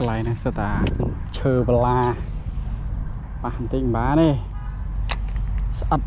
កន្លែងហ្នឹងសិតតាឈើបលាប៉ះបន្តិចមិនបានទេស្អិត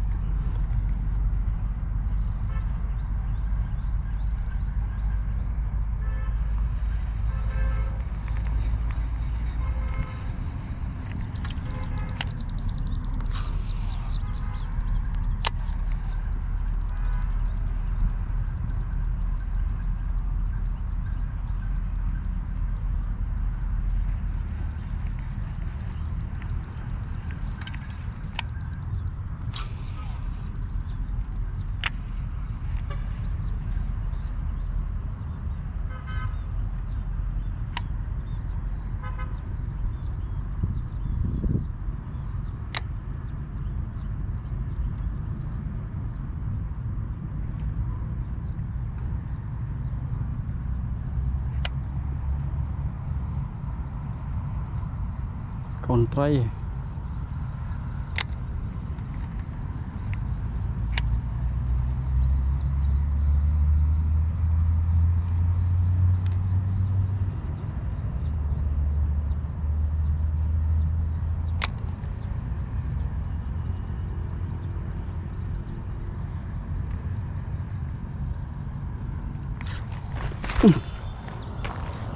កូនត្រី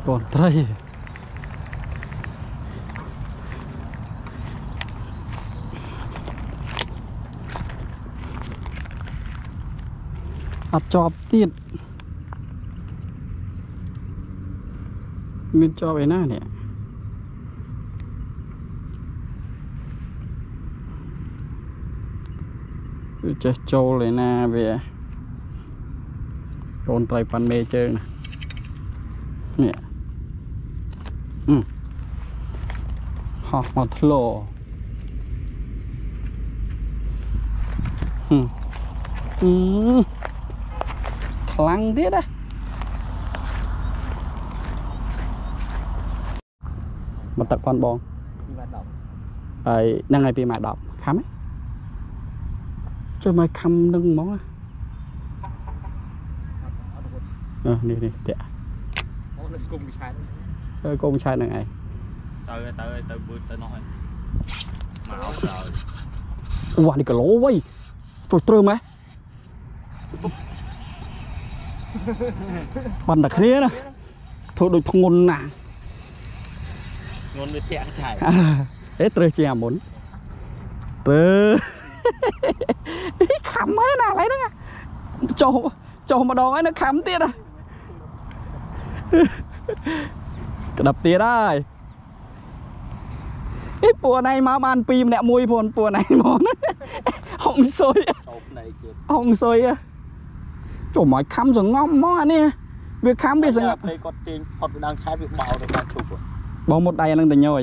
កូនត្រី អត់ជាប់ទៀតមានជាប់ឯណានេះវាចេះចូលឯណាវាកូនត្រីប៉ាន់មេជើងណានេះអឺហោះមកធ្លោហឹមអឺ ខ្លាំងទៀតណាមកទឹកប៉ុនបងពីបាត់ដល់ហើយហ្នឹងហើយពីម៉ែ10ខំហ៎ចុះមកខំនឹងហ្មងណាអត់អត់វត្តអឺនេះនេះតាក់អូលេចគុំពីឆែតអើកុំឆែតហ្នឹងឯងទៅទៅទៅបឺទៅនោះហើយមកដល់អូអានេះគីឡូវៃចុះត្រឹមហ៎ បានតែគ្នាណាធ្វើដូចធ្ងន់ណាស់ងន់វាតាក់ឆែតអើអេត្រូវជាអាមុនទៅខំហើយណាឥឡូវហ្នឹងចុះចុះម្ដងហើយនៅខំទៀតណាក្តាប់ទៀតហើយអីពួកណៃមកបានពីរម្នាក់មួយព្រោះពួកណៃមកហុងសុយចូលភ្នែកទៀតហុងសុយ ចុះមកខំសងំមកអានេះវាខំវាសងំពេលគាត់ទាញផុតពីដើមឆែតវាបោទៅតាមជុកបងមុតដៃអាហ្នឹងទៅញយ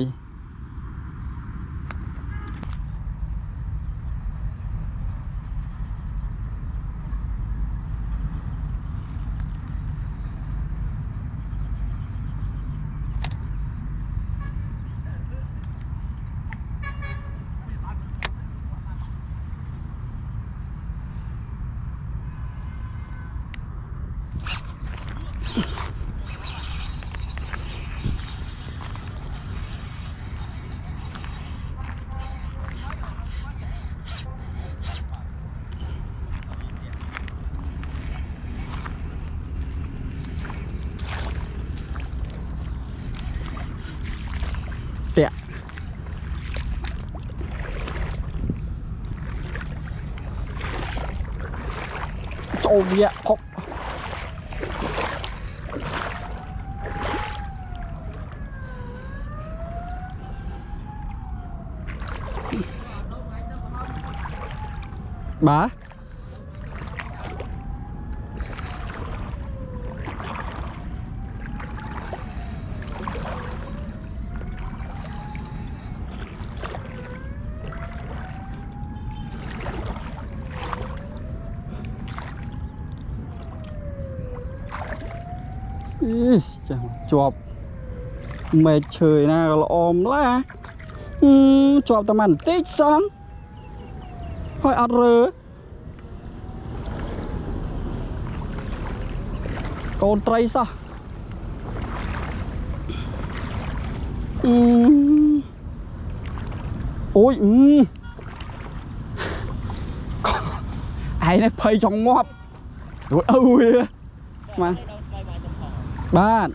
ចូលវាផុក អីចាំជាប់មែកឈើណាក៏ល្អម្លាជាប់តែមិនតិចសោះហើយអត់រើកូនត្រីសោះអឺអូយអឺឯនេះភ័យចង់ងាប់អូយអើយមក บ้าน